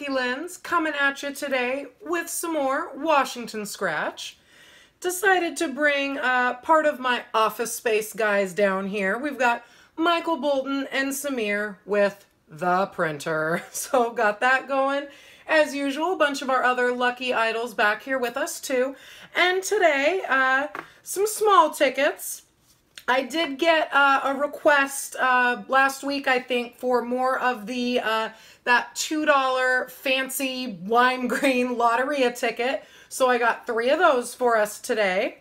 Lucky Linz coming at you today with some more Washington Scratch. Decided to bring uh, part of my office space guys down here. We've got Michael Bolton and Samir with the printer. So got that going. As usual, a bunch of our other lucky idols back here with us too. And today, uh, some small tickets. I did get uh, a request uh, last week, I think, for more of the uh, that $2 fancy lime green Loteria ticket. So I got three of those for us today.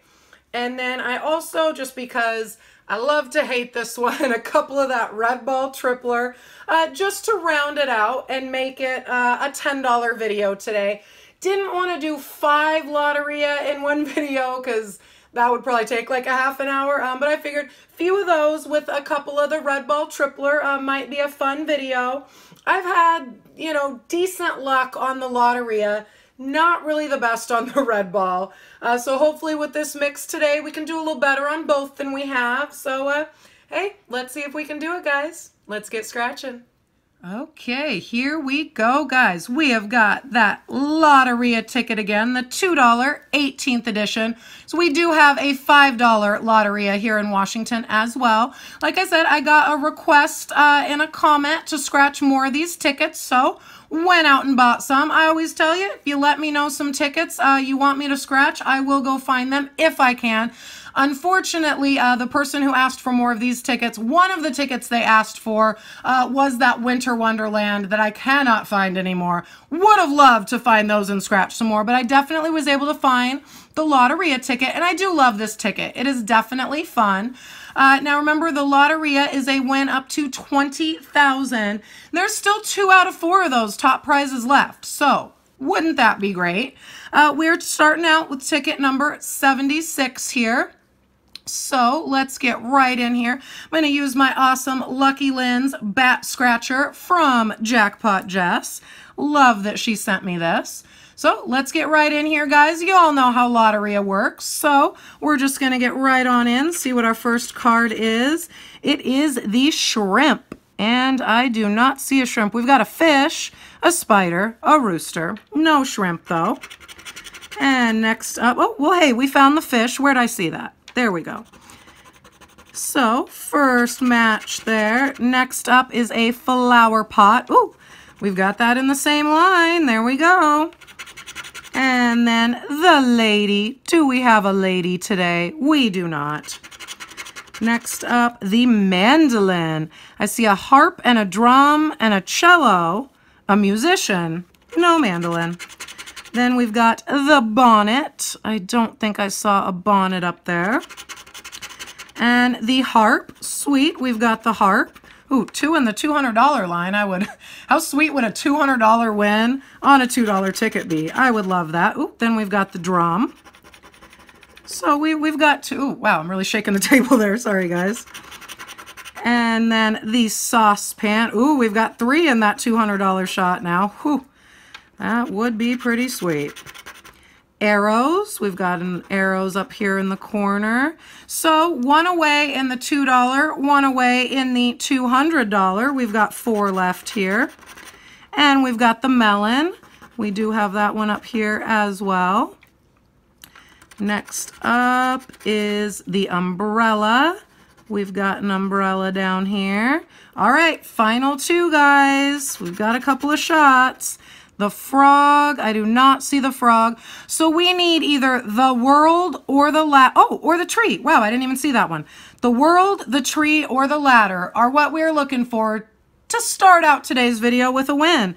And then I also, just because I love to hate this one, a couple of that red ball tripler, uh, just to round it out and make it uh, a $10 video today. Didn't want to do five Loteria in one video because that would probably take like a half an hour. Um, but I figured a few of those with a couple of the red ball tripler uh, might be a fun video. I've had, you know, decent luck on the Loteria. Not really the best on the red ball. Uh, so hopefully with this mix today, we can do a little better on both than we have. So, uh, hey, let's see if we can do it, guys. Let's get scratching. Okay, here we go, guys. We have got that Loteria ticket again, the $2 18th edition. So we do have a $5 Loteria here in Washington as well. Like I said, I got a request uh, in a comment to scratch more of these tickets, so went out and bought some. I always tell you, if you let me know some tickets uh, you want me to scratch, I will go find them if I can. Unfortunately, uh, the person who asked for more of these tickets, one of the tickets they asked for uh, was that Winter Wonderland that I cannot find anymore. Would have loved to find those and scratch some more, but I definitely was able to find the Loteria ticket, and I do love this ticket. It is definitely fun. Uh, now remember, the Loteria is a win up to 20000 There's still two out of four of those top prizes left, so wouldn't that be great? Uh, we're starting out with ticket number 76 here. So let's get right in here. I'm going to use my awesome Lucky Linz Bat Scratcher from Jackpot Jess. Love that she sent me this. So let's get right in here, guys. You all know how Loteria works. So we're just going to get right on in, see what our first card is. It is the shrimp. And I do not see a shrimp. We've got a fish, a spider, a rooster. No shrimp, though. And next up, oh, well, hey, we found the fish. Where'd I see that? There we go. So, first match there. Next up is a flower pot. Oh, we've got that in the same line. There we go. And then the lady. Do we have a lady today? We do not. Next up, the mandolin. I see a harp and a drum and a cello. A musician. No mandolin. Then we've got the bonnet. I don't think I saw a bonnet up there. And the harp. Sweet, we've got the harp. Ooh, two in the $200 line. I would, how sweet would a $200 win on a $2 ticket be? I would love that. Ooh, then we've got the drum. So we, we've got two, ooh, wow, I'm really shaking the table there. Sorry, guys. And then the saucepan. Ooh, we've got three in that $200 shot now. Whew. That would be pretty sweet. Arrows. We've got an arrows up here in the corner. So one away in the $2, one away in the $200. We've got four left here. And we've got the melon. We do have that one up here as well. Next up is the umbrella. We've got an umbrella down here. All right, final two, guys. We've got a couple of shots. The frog, I do not see the frog. So we need either the world or the la oh, or the tree. Wow, I didn't even see that one. The world, the tree, or the ladder are what we're looking for to start out today's video with a win.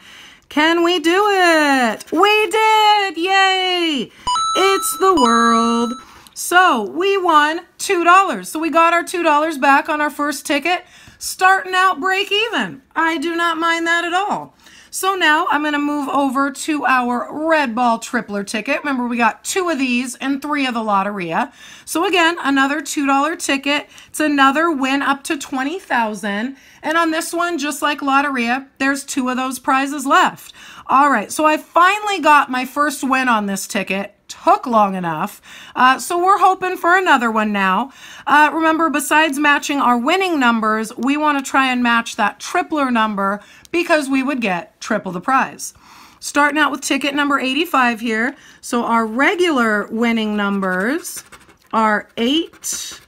Can we do it? We did! Yay! It's the world. So we won $2. So we got our $2 back on our first ticket, starting out break even. I do not mind that at all. So now I'm going to move over to our red ball tripler ticket. Remember, we got two of these and three of the Loteria. So again, another $2 ticket. It's another win up to 20000 And on this one, just like Loteria, there's two of those prizes left. All right, so I finally got my first win on this ticket took long enough. Uh, so we're hoping for another one now. Uh, remember, besides matching our winning numbers, we want to try and match that tripler number because we would get triple the prize. starting out with ticket number 85 here. So our regular winning numbers are 8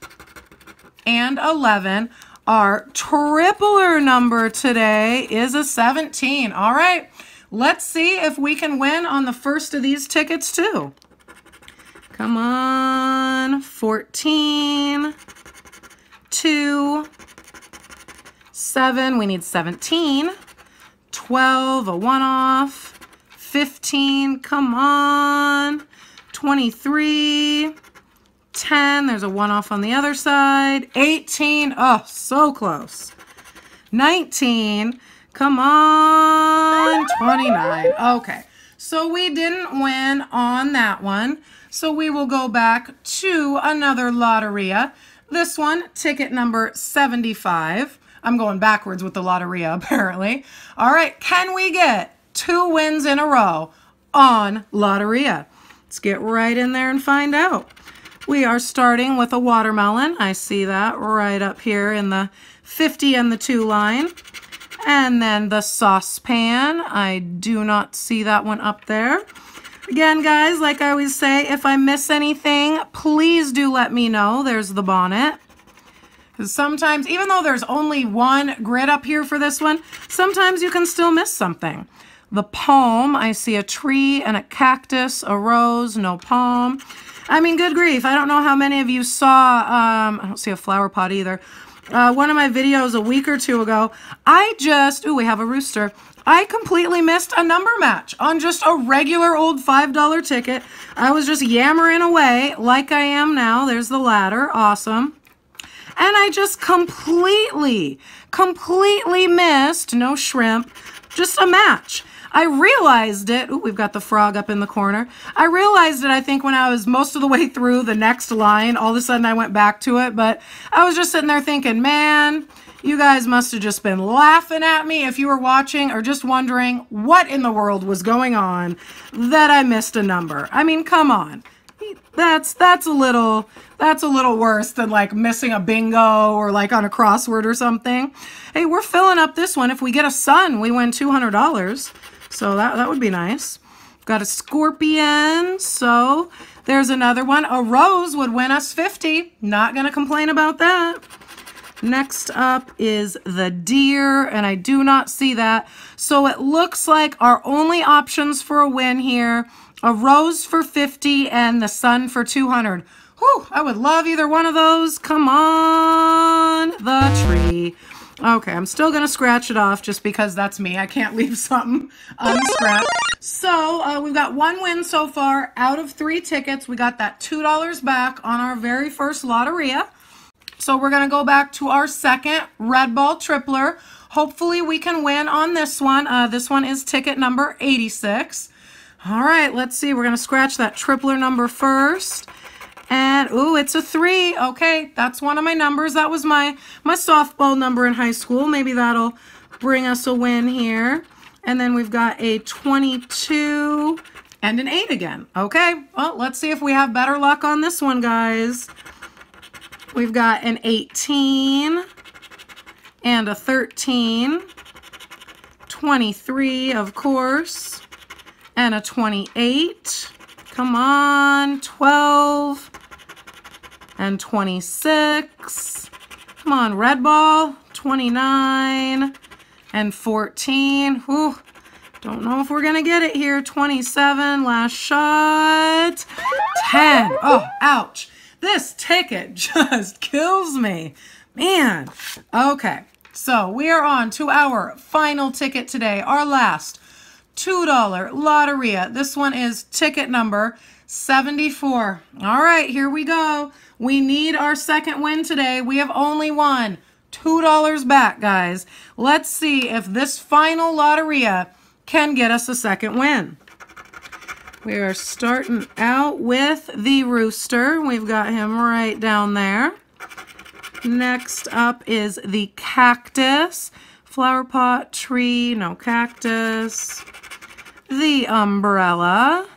and 11. Our tripler number today is a 17. All right, let's see if we can win on the first of these tickets too. Come on, 14, 2, 7, we need 17, 12, a one-off, 15, come on, 23, 10, there's a one-off on the other side, 18, oh, so close, 19, come on, 29, okay. So we didn't win on that one. So we will go back to another Loteria. This one, ticket number 75. I'm going backwards with the Loteria, apparently. All right, can we get two wins in a row on Loteria? Let's get right in there and find out. We are starting with a watermelon. I see that right up here in the 50 and the 2 line. And then the saucepan. I do not see that one up there. Again, guys, like I always say, if I miss anything, please do let me know. There's the bonnet. Because sometimes, even though there's only one grid up here for this one, sometimes you can still miss something. The palm, I see a tree and a cactus, a rose, no palm. I mean, good grief. I don't know how many of you saw, um, I don't see a flower pot either. Uh, one of my videos a week or two ago, I just, ooh, we have a rooster. I completely missed a number match on just a regular old $5 ticket. I was just yammering away like I am now. There's the ladder. Awesome. And I just completely, completely missed, no shrimp, just a match. I realized it. Ooh, we've got the frog up in the corner. I realized it, I think, when I was most of the way through the next line. All of a sudden, I went back to it. But I was just sitting there thinking, man, you guys must have just been laughing at me if you were watching or just wondering what in the world was going on that I missed a number. I mean, come on. That's that's a little that's a little worse than like missing a bingo or like on a crossword or something. Hey, we're filling up this one. If we get a sun, we win $200. So that, that would be nice. Got a scorpion. So there's another one. A rose would win us 50. Not going to complain about that. Next up is the deer, and I do not see that. So it looks like our only options for a win here, a rose for 50 and the sun for 200. Whew, I would love either one of those. Come on, the tree. Okay, I'm still going to scratch it off just because that's me. I can't leave something unscratched. So uh, we've got one win so far out of three tickets. We got that $2 back on our very first Loteria. So we're going to go back to our second red ball tripler. Hopefully we can win on this one. Uh, this one is ticket number 86. All right, let's see. We're going to scratch that tripler number first. And, ooh, it's a three. Okay, that's one of my numbers. That was my, my softball number in high school. Maybe that'll bring us a win here. And then we've got a 22 and an 8 again. Okay, well, let's see if we have better luck on this one, guys. We've got an 18 and a 13, 23, of course, and a 28. Come on, 12 and 26. Come on, red ball, 29 and 14. Whew. Don't know if we're going to get it here. 27, last shot. 10. Oh, ouch. This ticket just kills me. Man. Okay. So we are on to our final ticket today. Our last $2 Loteria. This one is ticket number 74. All right, here we go. We need our second win today. We have only won $2 back, guys. Let's see if this final Loteria can get us a second win. We are starting out with the rooster. We've got him right down there. Next up is the cactus. Flower pot, tree, no cactus. The umbrella.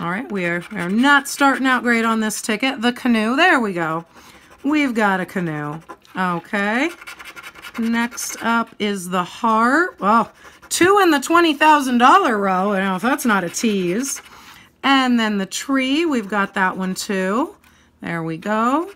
All right, we are, we are not starting out great on this ticket. The canoe, there we go. We've got a canoe. Okay. Next up is the heart. Oh, Two in the $20,000 row. Now, if that's not a tease. And then the tree, we've got that one too. There we go.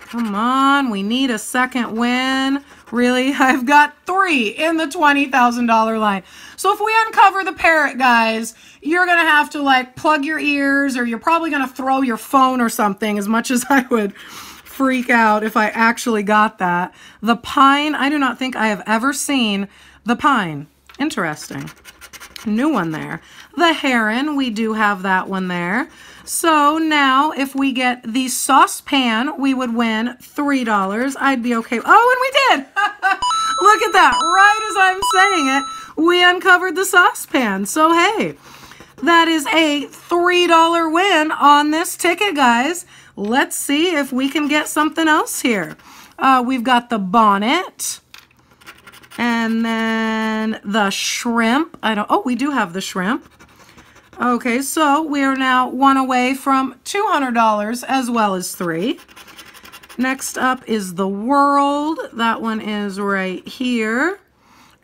Come on, we need a second win. Really? I've got three in the $20,000 line. So if we uncover the parrot, guys, you're going to have to like plug your ears or you're probably going to throw your phone or something as much as I would freak out if I actually got that. The pine, I do not think I have ever seen the pine. Interesting. New one there. The heron, we do have that one there. So now if we get the saucepan, we would win $3. I'd be okay. Oh, and we did. Look at that. Right as I'm saying it, we uncovered the saucepan. So hey, that is a $3 win on this ticket, guys. Let's see if we can get something else here. Uh, we've got the bonnet. And then the shrimp. I don't, oh, we do have the shrimp. Okay, so we are now one away from $200 as well as three. Next up is the world. That one is right here.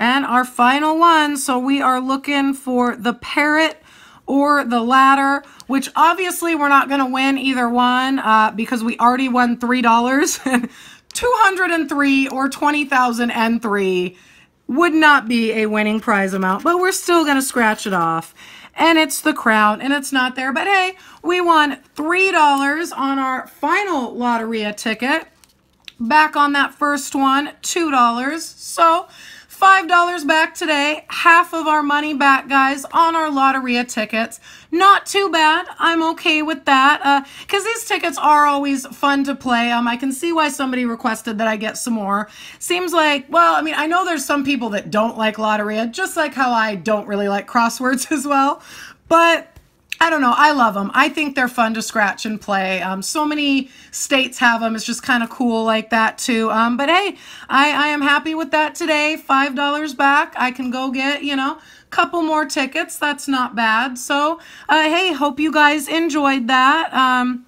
And our final one, so we are looking for the parrot or the ladder, which obviously we're not going to win either one uh, because we already won $3. 203 or 20,003 would not be a winning prize amount, but we're still going to scratch it off. And it's the crown, and it's not there. But hey, we won $3 on our final Loteria ticket. Back on that first one, $2. So $5 back today, half of our money back, guys, on our Loteria tickets. Not too bad. I'm okay with that because uh, these tickets are always fun to play. Um, I can see why somebody requested that I get some more. Seems like, well, I mean, I know there's some people that don't like Loteria, just like how I don't really like crosswords as well. But I don't know. I love them. I think they're fun to scratch and play. Um, so many states have them. It's just kind of cool like that too. Um, but hey, I, I am happy with that today. $5 back. I can go get, you know, a couple more tickets. That's not bad. So, uh, hey, hope you guys enjoyed that. Um,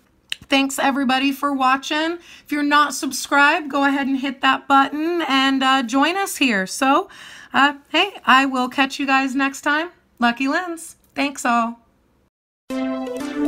thanks everybody for watching. If you're not subscribed, go ahead and hit that button and uh, join us here. So, uh, hey, I will catch you guys next time. Lucky Linz. Thanks all. Música